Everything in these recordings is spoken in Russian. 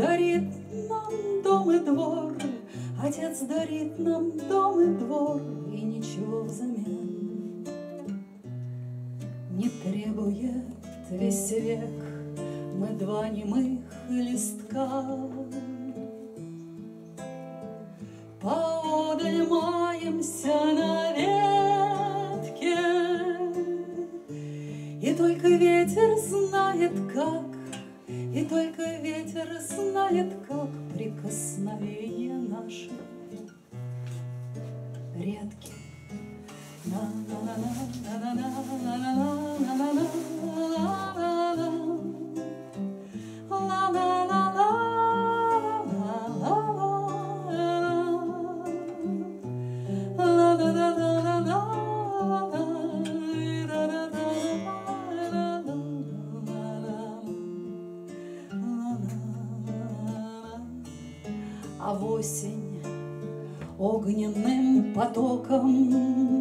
дарит нам дом и двор, Отец дарит нам дом и двор, И ничего взамен не требует весь век Мы два немых листка. Поодаль маемся на ветке, И только ветер знает, как только ветер знает, как прикосновение наше редкие. на на на на на на на на на на на а в осень огненным потоком.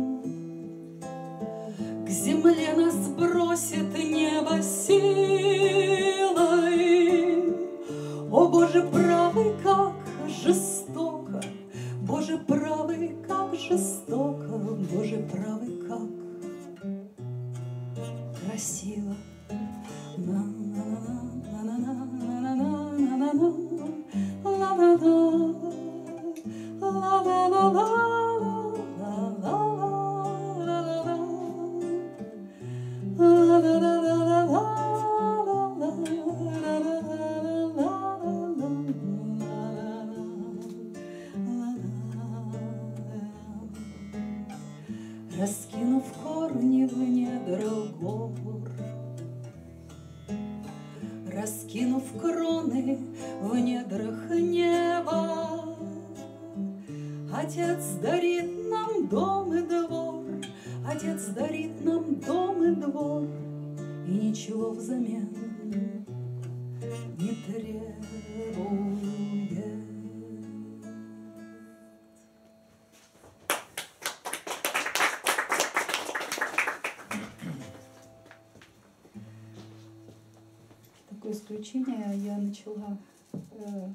исключения я начала э,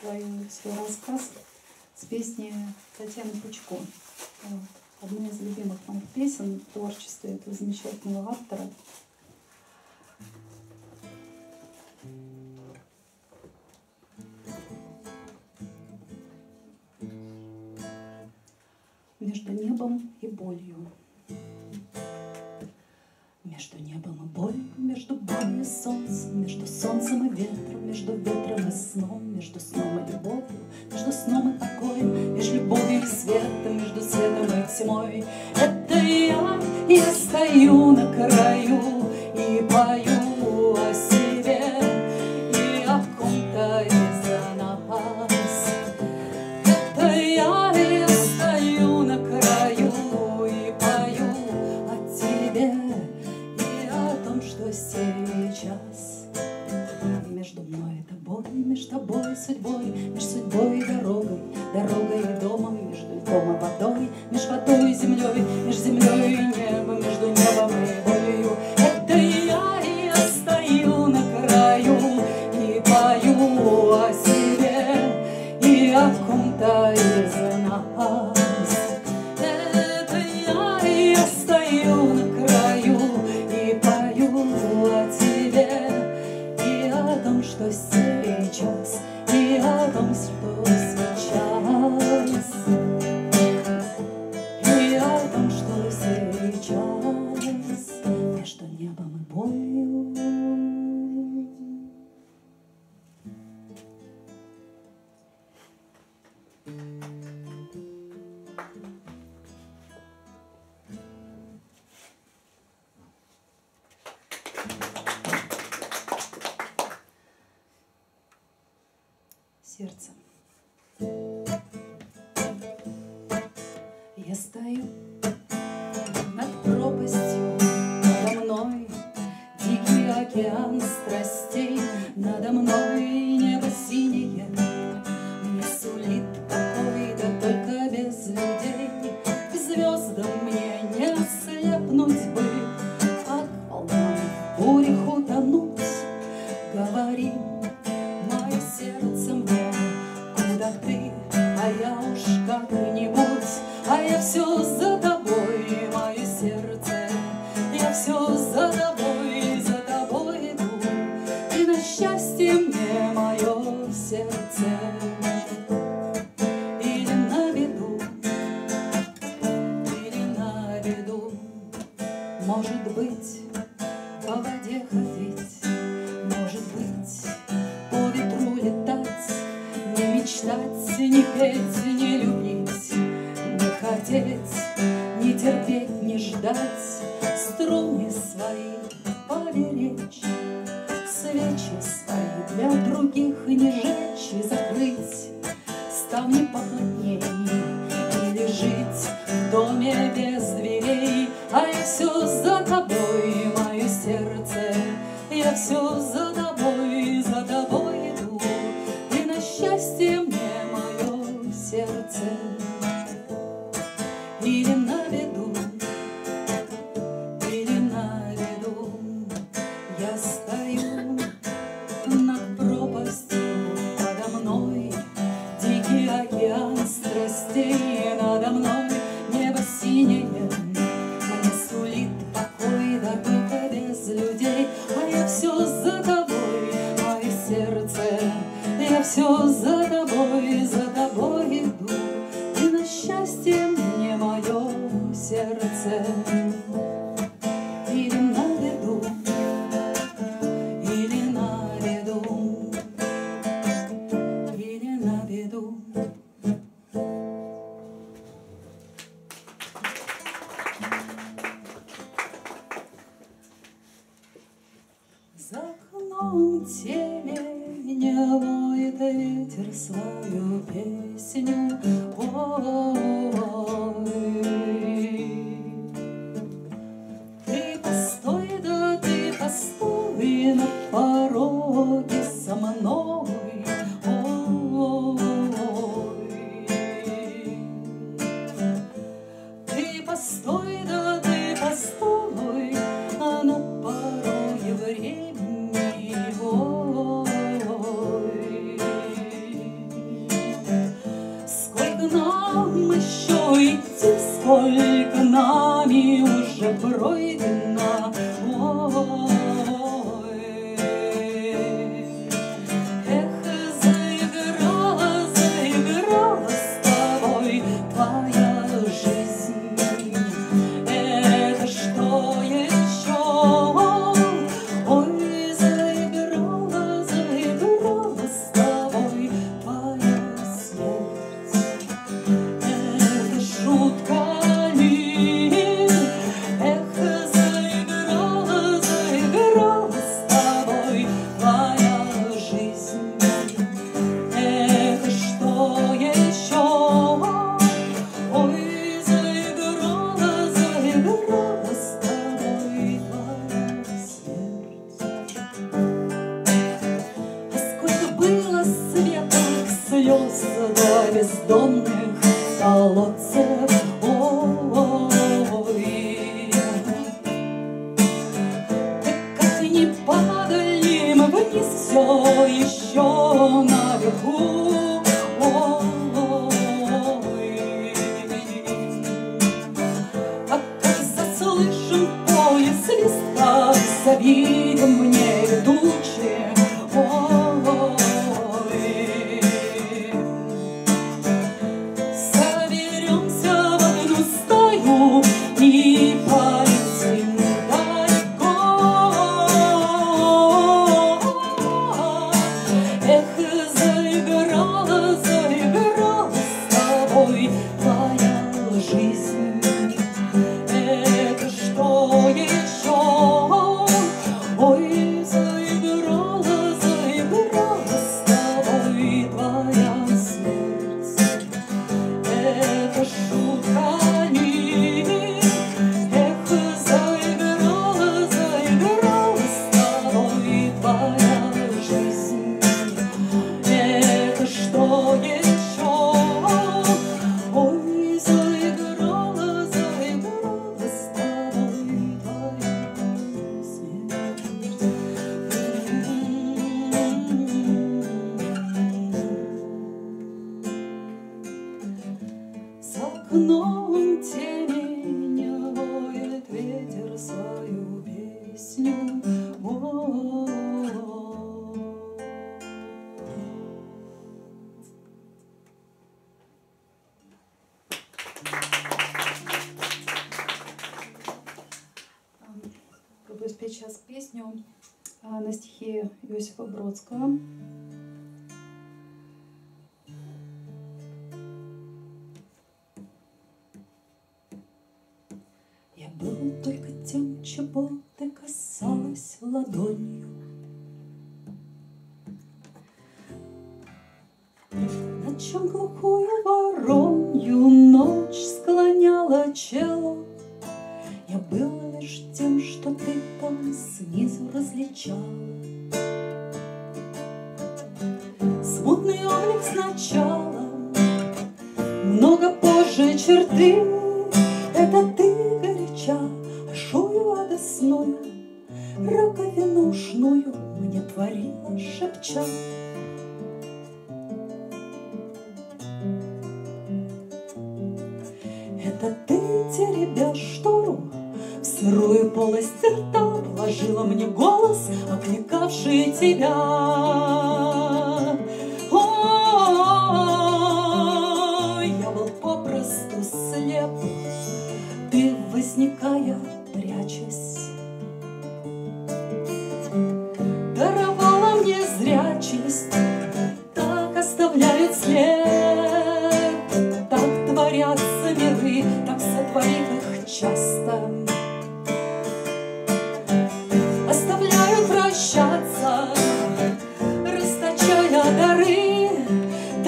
свою, свой рассказ с песни Татьяны Пучко. Вот. Одна из любимых моих песен творчества этого замечательного автора – светом, между светом и тьмой. Это я, я стою на краю. сердце. все за Dá-me papel. сердце, я все за тобой, за in the fog. бездонных колодцев. who творчество Бродского. Я был только тем, чего ты касалась ладонью. На чем глухую воронью ночь склоняла чело. Я был лишь тем, что ты там снизу различал. Это ты, теребя штору, в сырую полость рта Вложила мне голос, окликавший тебя.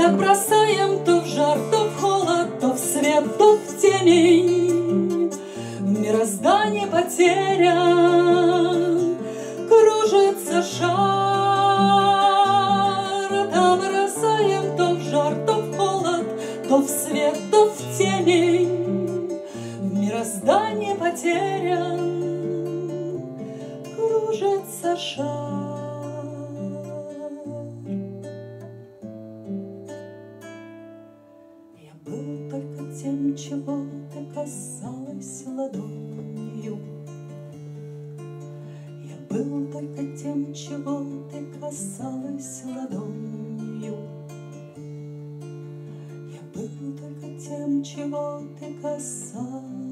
Так бросаем то в жар, то в холод, то в свет, то в темень. В мироздании потерян чего ты касалась ладонью. Я был только тем, чего ты касалась.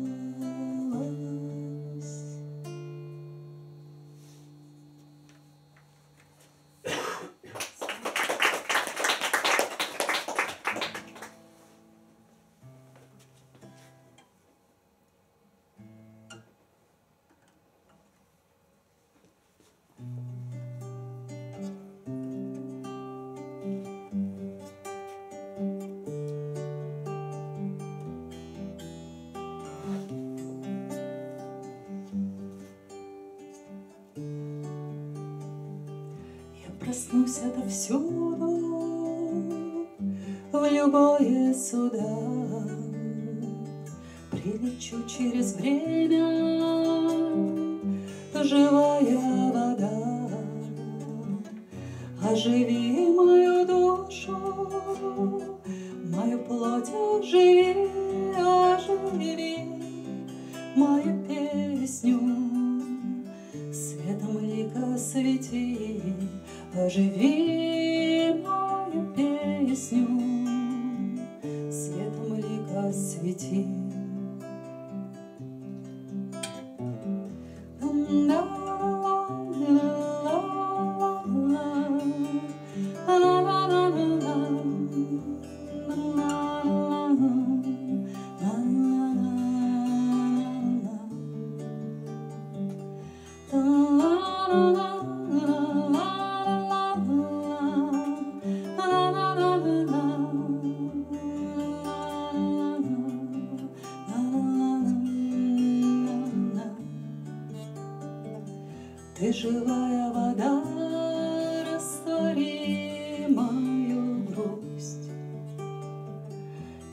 Проснусь отовсюду в любое суда. Прилечу через время, живая вода. Оживи мою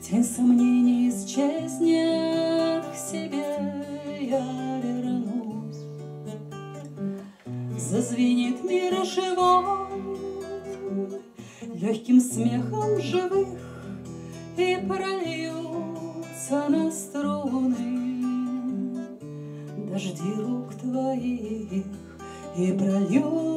Тень сомнений исчезнет к себе, я вернусь. Зазвенит мир живой, легким смехом живых, И прольются на струны дожди рук твоих и прольются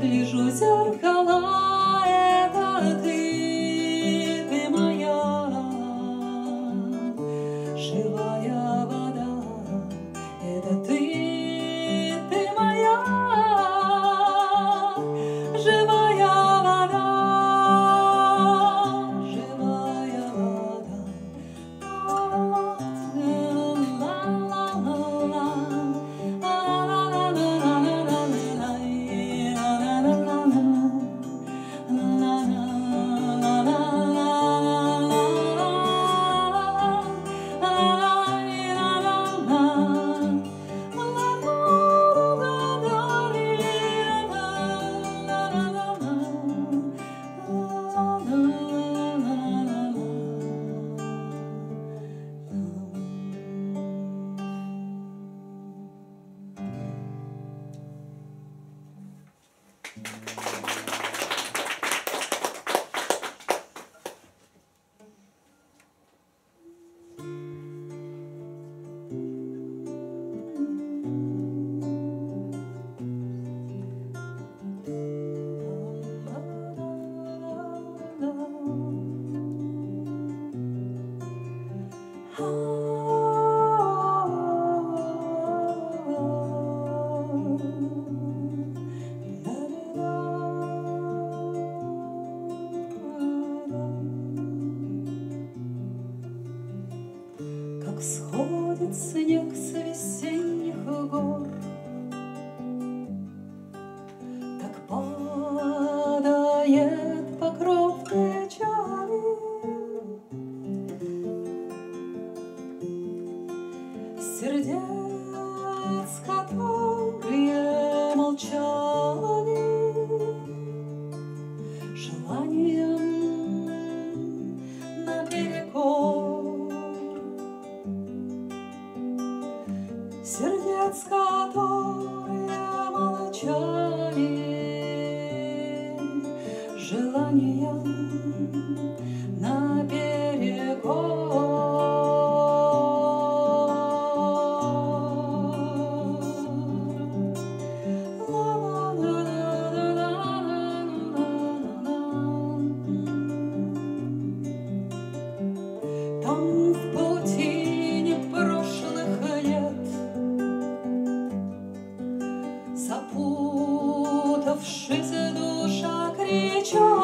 гляжу зеркала. Как Joshua. Запутавшись, душа кричала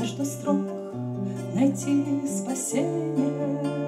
между строк найти спасение.